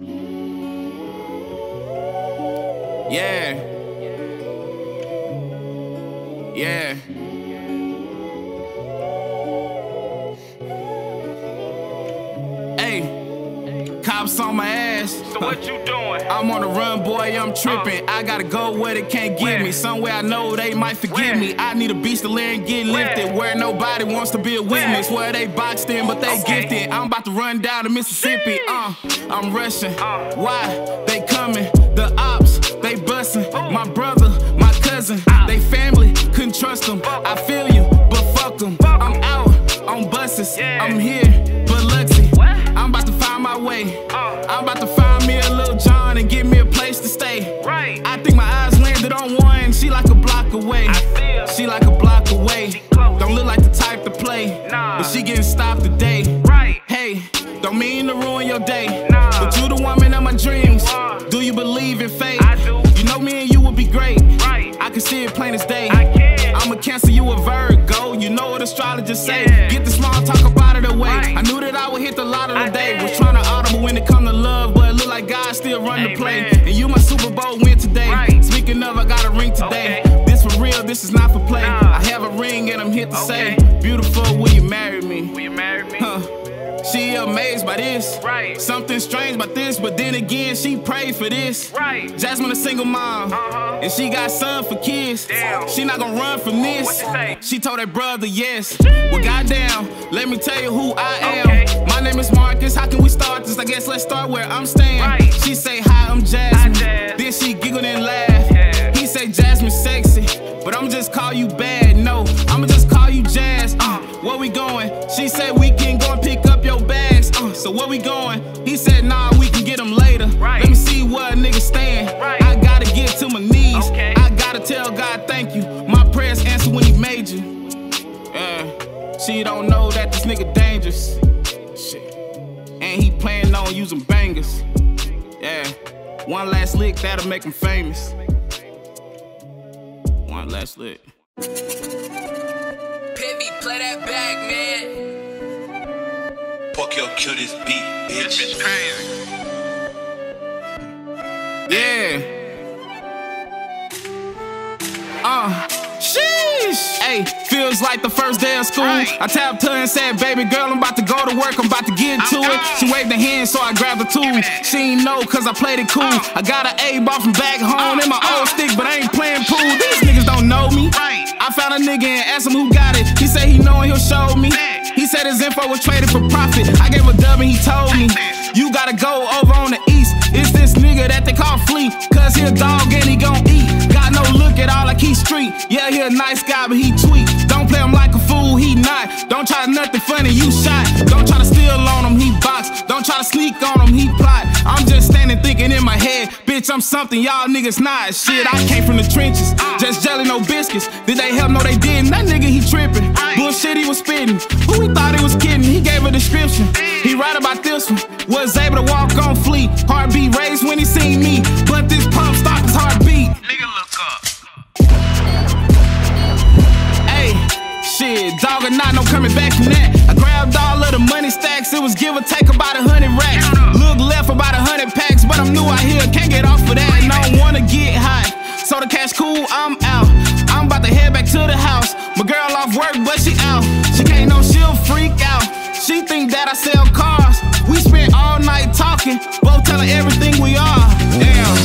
Yeah. Yeah. Hey, cops on my ass. So what you doing? I'm on the run, boy, I'm tripping. I gotta go where they can't get Where? me. Somewhere I know they might forgive Where? me. I need a beast to land, get lifted. Where nobody wants to be a witness. Where they boxed in, but they Okay. gifted. I'm about to run down to Mississippi. Uh, I'm rushing. Uh. Why? They coming. Me and you would be great. Right. I can see it plain as day. I can. I'm a cancer, you a Virgo. You know what astrologers say. Yeah. Get the small talk up out of the way. Right. I knew that I would hit the lot of the day. did. Was trying to audible when it come to love, but it look like God still run the play. And you my Super Bowl win today. Right. Speaking of, I got a ring today. Okay. This for real, this is not for play. Nah. I have a ring and I'm here to Okay. say, beautiful, will you marry me? Will you marry me? Huh. She amazed by this. Right. Something strange about this, but then again, she prayed for this. Right. Jasmine a single mom, Uh-huh. and she got son for kids. Damn. She not gonna run from this. What you say? She told her brother yes. Well, goddamn, let me tell you who I am. Okay. My name is Marcus. How can we start this? I guess let's start where I'm staying. Right. She say hi, I'm Jasmine. Jazz. Then she giggled and laughed. Yeah. He say Jasmine sexy, but I'ma just call you bad. Bags. Uh, where we going? He said nah, we can get them later. Right. Let me see where a nigga stand. Right. I gotta get to my knees. Okay. I gotta tell God thank you. My prayers answer when He made you. Yeah. She don't know that this nigga dangerous. Shit. And he planning on using bangers. Yeah. One last lick that'll make him famous. One last lick. Pivy, play that back, man. Fuck your kill this beat, This bitch. bitch crazy. Yeah. Uh. Sheesh. Hey, feels like the first day of school. Right. I tapped her and said, Baby girl, I'm about to go to work. I'm about to get to I'm it. gone. She waved her hand, so I grabbed the tool. She ain't know, cause I played it cool. Uh. I got an A ball from back home Uh, in my uh. old stick, but I ain't playing pool. These niggas don't know me. Right. I found a nigga and asked him who got it. He said he know and he'll show me. Bet. He said his info was traded for profit. I gave a dub and he told me, You gotta go over on the east. It's this nigga that they call Flea. Cause he a dog and he gon' eat. Got no look at all like he street. Yeah, he a nice guy, but he tweet. Don't play him like a fool, he not. Don't try nothing funny, you shot. Don't try to steal on him, he box. Don't try to sneak on him, he plot. Bitch, I'm something y'all niggas not. Shit, I came from the trenches, just jelly, no biscuits. Did they help? No, they didn't. That nigga, he tripping. Bullshit, he was spitting. Who he thought he was kidding? He gave a description. He right about this one. Was able to walk on fleet. Heartbeat raised when he seen me. But this pump stopped his heartbeat. Nigga, look up. Hey, shit, dog or not, no coming back from that. I grabbed all of the money stacks, it was give or take about a hundred She can't know she'll freak out. She think that I sell cars. We spent all night talking, both telling everything we are. Damn.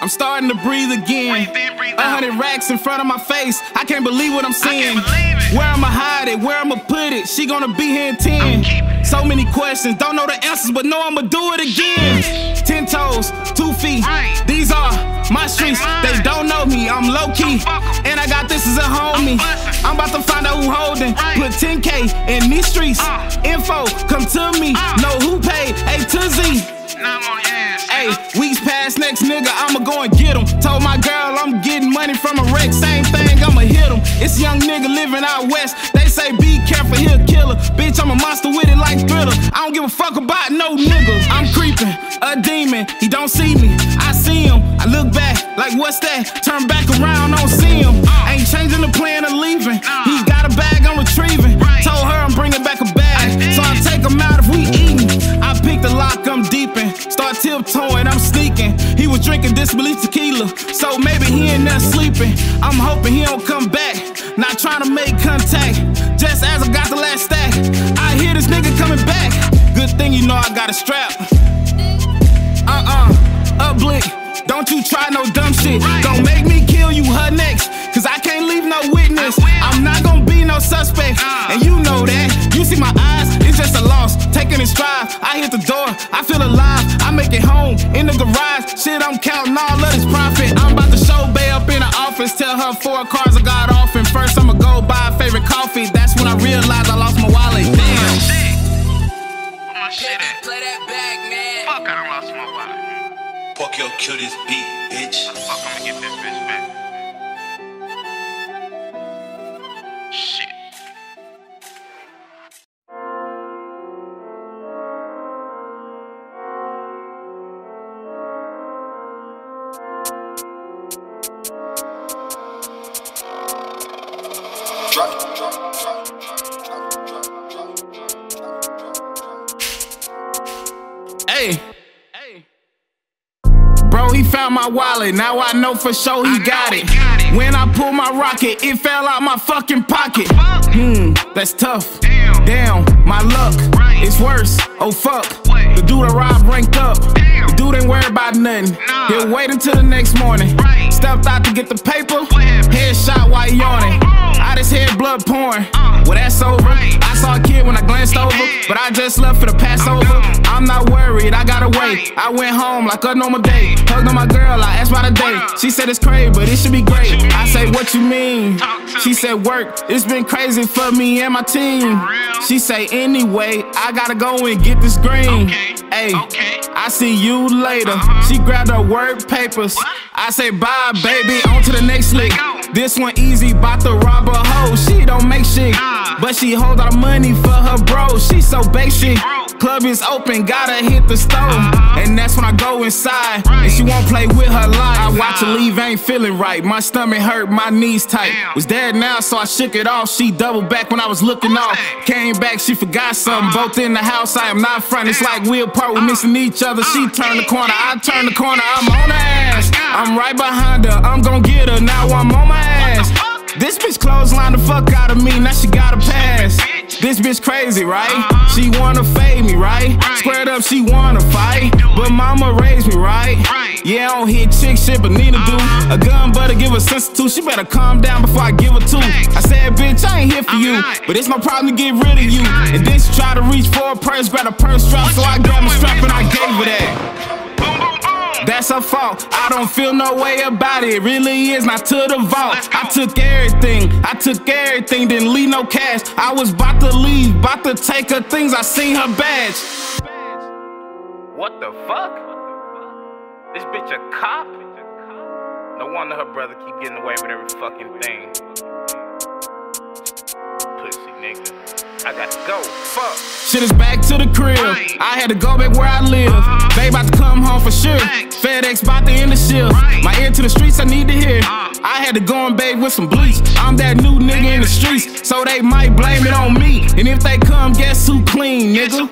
I'm starting to breathe again. A hundred racks in front of my face. I can't believe what I'm seeing. Where I'ma hide it? Where I'ma put it? She gonna be here in ten. So many questions, don't know the answers, but know I'ma do it again. Ten toes, two feet. These are my streets. They don't. I'm low key, and I got this as a homie. I'm about to find out who holding. Put 10k in these streets. Info, come to me. Know who paid A to Z. Hey, weeks past next nigga, I'ma go and get him. Told my girl I'm getting money from a wreck, same thing, I'ma hit him. It's young nigga living out west. They say be rapper, he a killer. Bitch, I'm a monster with it like thriller. I don't give a fuck about no niggas. I'm creeping, a demon. He don't see me, I see him. I look back, like what's that? Turn back around, don't see him. Ain't changing the plan or leaving. He got a bag, I'm retrieving. Told her I'm bringing back a bag, so I take him out if we eating. I pick the lock, I'm deepin'. Start tiptoeing, I'm sneaking. He was drinking disbelief tequila, so maybe he ain't there sleeping. I'm hoping he don't come back. Not trying to make contact this nigga coming back. Good thing you know I got a strap. Uh-uh, up blick. Don't you try no dumb shit. Don't make me kill you her next. Cause I can't leave no witness. I'm not gonna be no suspect. Uh. And you know that. You see my eyes, it's just a loss. Taking it stride. I hit the door, I feel alive. I make it home in the garage. Shit, I'm counting all of this profit. I'm about to show Bay up in the office. Tell her four cars I got off. And first I'ma go buy a favorite coffee. That's when I realized I lost shit at? Play that back, man. Fuck, I done lost my wallet. Fuck your kill this beat, bitch. Fuck, I'ma get this bitch back. My wallet. Now I know for sure he got it. When I pulled my rocket, it fell out my fucking pocket. Hmm, that's tough. Damn. My luck. It's worse. Oh fuck. The dude I robbed ranked up. Damn. Dude ain't worried about nothing. Nah. He'll wait until the next morning. Right. Stepped out to get the paper. Headshot while he yawning. Out his head, blood pouring. Uh. Well, that's over. Right. I saw a kid when I glanced over, but I just left for the Passover. gone. I'm not worried, I gotta wait. Right. I went home like a normal day. Hugged on my girl, I asked about the day. up? She said it's crazy, but it should be great. I say, What you mean? Talk She said, Work. It's been crazy for me and my team. She say, Anyway, I gotta go and get this green. Hey, Okay. I see you later. Uh-huh. She grabbed her work papers. What? I say, Bye, baby. On to the next lick. This one easy, bout to rob a hoe. She don't make shit, Nah. but she hold the money for her bro. She so basic. Club is open, gotta hit the stove. Uh-huh. And that's when I go inside. Right. And she won't play with her life. I watch her leave, ain't feeling right. My stomach hurt, my knees tight. Damn. Was now, so I shook it off. She doubled back when I was looking off. Came back, she forgot something. Uh-huh. Both in the house, I am not front. It's like we apart, we missing each other. She Uh. turned the corner, I turned the corner. I'm on her ass. I'm right behind her. I'm gon' get her. Now I'm on my ass. This bitch clothesline the fuck out of me. Now she got a pass. This bitch crazy, right? She wanna fade me, right? Squared up, she wanna fight. But mama raised me, right? Yeah, I don't hit chick shit, but Nina do. A gun better give her sense to. She better calm down before I give her two. I said, bitch, I ain't here for you. But it's my problem to get rid of you. And then she tried to reach for a purse, grab a purse strap, so I grabbed my strap and I gave her that. That's her fault. I don't feel no way about it. Really is not to the vault. I took everything. I took everything. Didn't leave no cash. I was about to leave, about to take her things. I seen her badge. What the fuck? This bitch a cop? No wonder her brother keep getting away with every fucking thing. Pussy nigga. I got to go. Fuck. Shit is back to the crib. I had to go back where I live. Uh-huh. They about to come home for sure. FedEx about to end the shift. My ear to the streets, I need to hear. Uh. I had to go and bathe with some bleach. I'm that new nigga in the streets, so they might blame it on me. And if they come, guess who clean, nigga?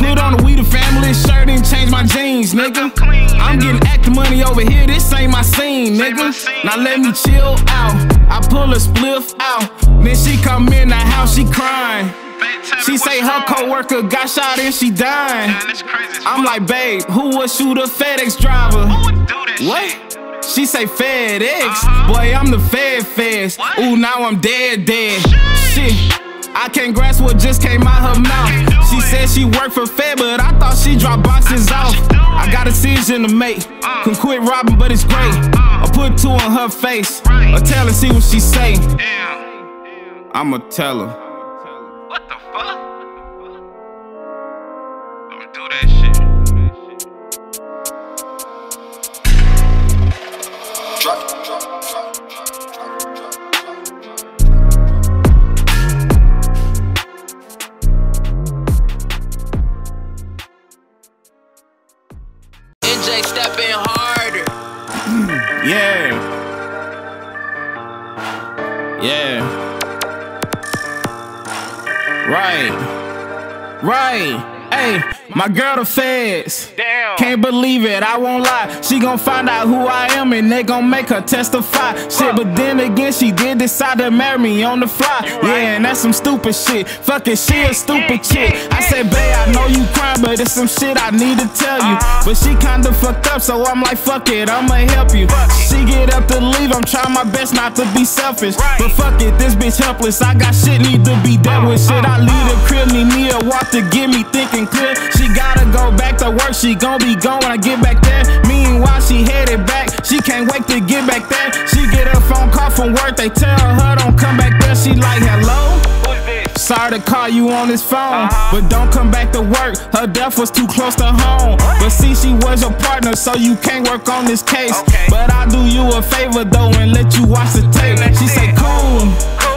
Put on a We the Family shirt and change my jeans, nigga. I'm clean, I'm nigga. getting acting money over here. This ain't my scene, nigga. Now let me chill out. I pull a spliff out. Then she come in the house, she crying. Babe, tell me She say her coworker got shot and she dying. Man, that's crazy as I'm like, babe, who would shoot a FedEx driver? Who would do that shit? What? She say FedEx. Uh-huh. Boy, I'm the Fed Feds. What? Ooh, now I'm dead, dead. Shit. I can't grasp what just came out her mouth. She said she worked for Fed, but I thought she dropped boxes off. I got a decision to make. Uh. Can quit robbing, but it's great. I put two on her face. I tell her, see what she say. I'ma tell her. Right. Hey, my girl the feds. Can't believe it, I won't lie. She gon' find out who I am and they gon' make her testify. Shit, but then again, she did decide to marry me on the fly. Yeah, and that's some stupid shit. Fuck it, she a stupid chick. I said, babe, I know you crying, but it's some shit I need to tell you. But she kinda fucked up, so I'm like, fuck it, I'ma help you. She get up to leave, I'm trying my best not to be selfish. But fuck it, this bitch helpless. I got shit need to be dealt with. Shit, I leave the crib, need me a walk to get me thinking clear. She gotta go back to work, she gon' be gone when I get back there. Meanwhile, she headed back, she can't wait to get back there. She get a phone call from work, they tell her don't come back there. She like, hello? Sorry to call you on this phone, Uh-huh. but don't come back to work. Her death was too close to home. But see, she was your partner, so you can't work on this case. But I'll do you a favor though and let you watch the tape. She say, cool.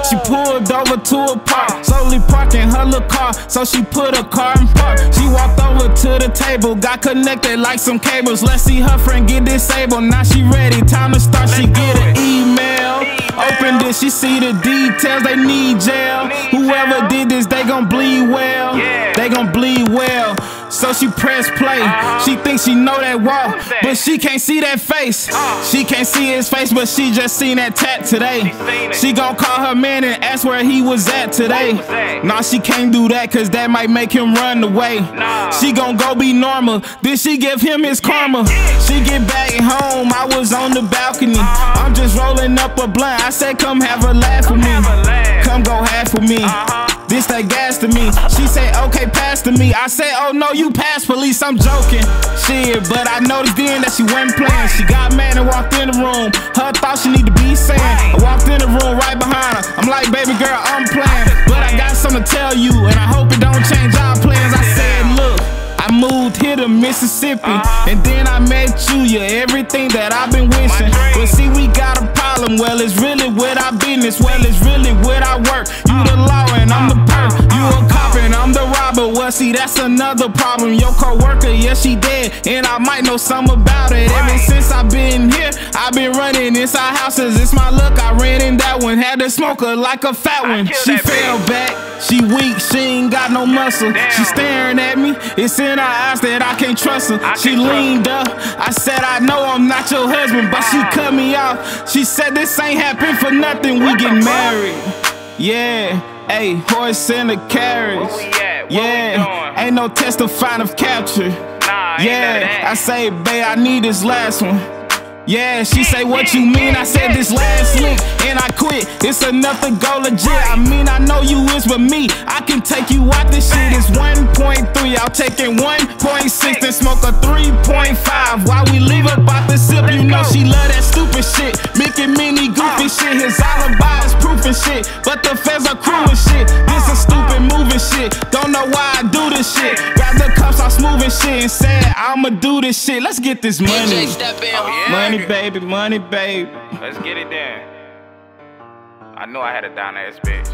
She pulled over to a park, slowly parking her little car. So she put her car in park. She walked over to the table, got connected like some cables. Let's see her friend get disabled. Now she ready, time to start. She get an email. Opened it, she see the details. They need jail. So she press play. Uh-huh. She thinks she know that that? but she can't see that face. Uh. She can't see his face, but she just seen that tat today. She. She gon' call her man and ask where he was at today. Was? Nah, she can't do that, cause that might make him run away. Nah. She gon' go be normal. Then she give him his karma. yeah. She get back home, I was on the balcony. Uh-huh. I'm just rolling up a blunt. I said, come have a laugh with me. laugh. Come go half with me. Uh-huh. This that gas to me. She say, okay, pass to me. I say, oh no, you pass police. I'm joking. Shit, but I noticed then that she wasn't playing. She got mad and walked in the room. Her thought she need to be saying. I walked in the room right behind her. I'm like, baby girl, I'm playing. But I got something to tell you, and I hope it don't change our plans. I said. I moved here to Mississippi, Uh-huh. and then I met you. You're everything that I've been wishing. But see, we got a problem. Well, it's really with our business. Well, it's really with our work. You the law and I'm the perp. You a cop and I'm the robber. Well, see, that's another problem. Your co-worker, yeah, she dead, and I might know some about it. Ever since I've been here, I've been running inside houses. It's my luck. I ran in that one, had to smoke her like a fat one. She fell back. She weak, she ain't got no muscle. She staring at me. It's in her eyes that I can't trust her. She can't leaned up. I said, I know I'm not your husband, but she Uh. cut me off. She said, This ain't happen for nothing. We get married. Yeah, hey, horse and a carriage. Where we at? Where we yeah, ain't no testifying of capture. Nah, Yeah. I say, babe, I need this last one. Yeah, she say, what you mean? I said this last lick and I quit. It's enough to go legit. I mean, I know you is with me. I can take you out this shit. It's 1.3. I'll take it 1.6 and smoke a 3.5. While we leave up out the sip, you know she love that stupid shit. Mickey Minnie goofy shit. His alibi is proof and shit. But the feds are crew and shit. This a stupid moving shit. Don't know why I do this shit. Grab the cups, I smooth and shit. And said, I'ma do this shit. Let's get this money. DJ step in Oh, yeah. Money, baby, money, baby. Let's get it then. I knew I had a down ass bitch.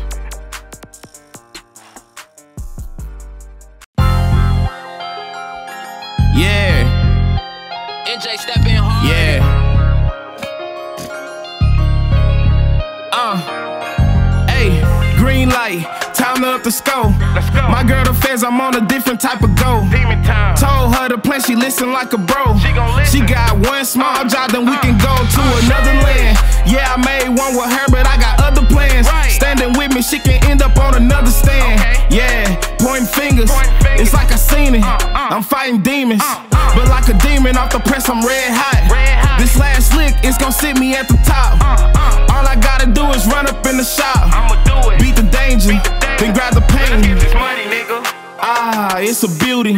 Yeah, NJ step in hard. yeah. Uh, hey, green light, time up the go. My girl, the feds, I'm on a different type of go. Demon time. Told her the plan, she listen like a bro. She listen. She got one small job, then we can go to another land. Yeah, I made one with her, but I got other plans. Right. Standing with me, she can end up on another stand. Okay. Yeah, pointing fingers. Point fingers. It's like I seen it. Uh, uh. I'm fighting demons. Uh, uh. But like a demon off the press, I'm red hot. Red hot. This last lick is gonna sit me at the top. Uh, uh. All I gotta do is run up in the shop. I'ma do it. Beat the danger, Beat the danger. Then grab the pain. Ah, it's a beauty.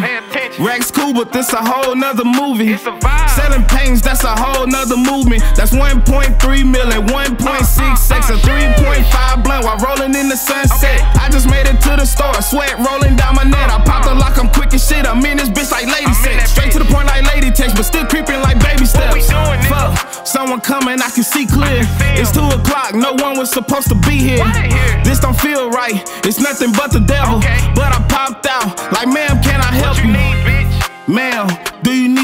Rex cool, but this a whole nother movie. It's a vibe. Selling pains, that's a whole nother movement. That's 1.3 million, 1.6 sex, a 3.5 blunt while rolling in the sunset. I just made it to the store, sweat rolling down my neck. I popped the lock, I'm quick as shit. I'm in this bitch like lady sex. Straight to the point like lady text, but still creeping like baby steps. we doing, nigga? Fuck, someone coming, I can see clear. It's 2 o'clock, no one was supposed to be here. Here. This don't feel right, it's nothing but the devil. Okay. But I popped out, like, ma'am, can I help you need, bitch? Ma'am,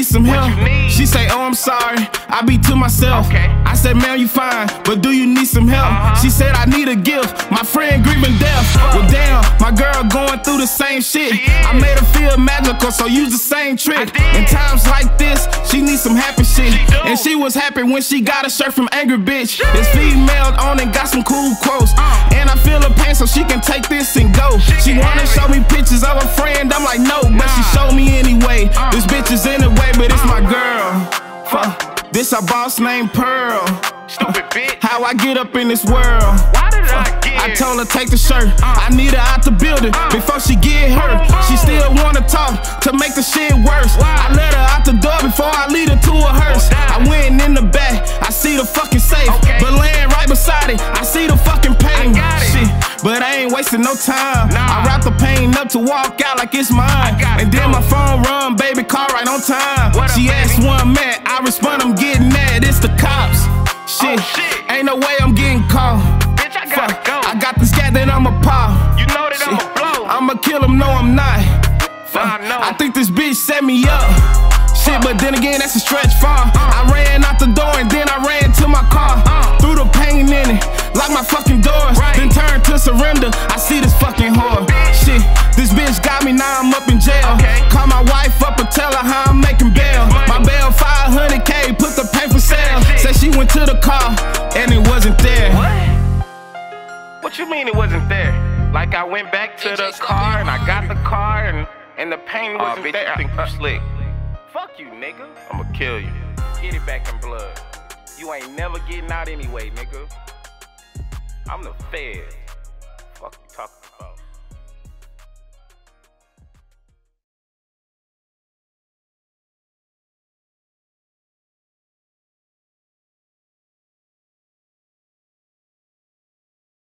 need some help? need? She say, Oh, I'm sorry, I be to myself. Okay. I said, Man, you fine, but do you need some help? Uh-huh. She said, I need a gift. My friend grieving death. Well, damn, my girl going through the same shit. I made her feel magical, so use the same trick. In times like this, she needs some happy shit. She and she was happy when she got a shirt from Angry Bitch. It's female on and got some cool quotes. Uh. And I feel her pain, so she can take this and go. She, can wanna show me pictures of a friend. I'm like, no, but she Nah. showed me anyway. Uh. This bitch is in the way, but it's my girl. Fuck. This a boss named Pearl. Stupid bitch. How I get up in this world? I told her take the shirt. I need her out the building before she get hurt. She still wanna talk to make the shit worse. I let her out the door before I lead her to a hearse. I went in the back, I see the fucking safe, but laying right beside it, I see the fucking pain. I got it. Shit, but I ain't wasting no time. I wrap the pain up to walk out like it's mine. And then my phone run, baby, call right on time. She asked one man, I respond, I'm getting mad. It's the cops. Shit, Oh, shit. ain't no way I'm getting caught. Got the scat that I'ma pop. You know that I'ma blow. I'ma kill him, no, I'm not. Nah, I. I think this bitch set me up. Shit, but then again, that's a stretch far. I ran out the door and then I ran to my car. Uh. Threw the pain in it, locked my fucking doors. Then turned to surrender. I see this fucking whore. Shit, this bitch got me, now I'm up in jail. Call my wife up and tell her how I'm making bail. My bail 500k, put the pay for sale. Said she went to the car What? You mean it wasn't there? Like I went back to the car and I got the car and and the pain wasn't bitch, there. you think you uh, slick? Fuck you, nigga. I'ma kill you. Get it back in blood. You ain't never getting out anyway, nigga. I'm the Fed. Fuck you talking.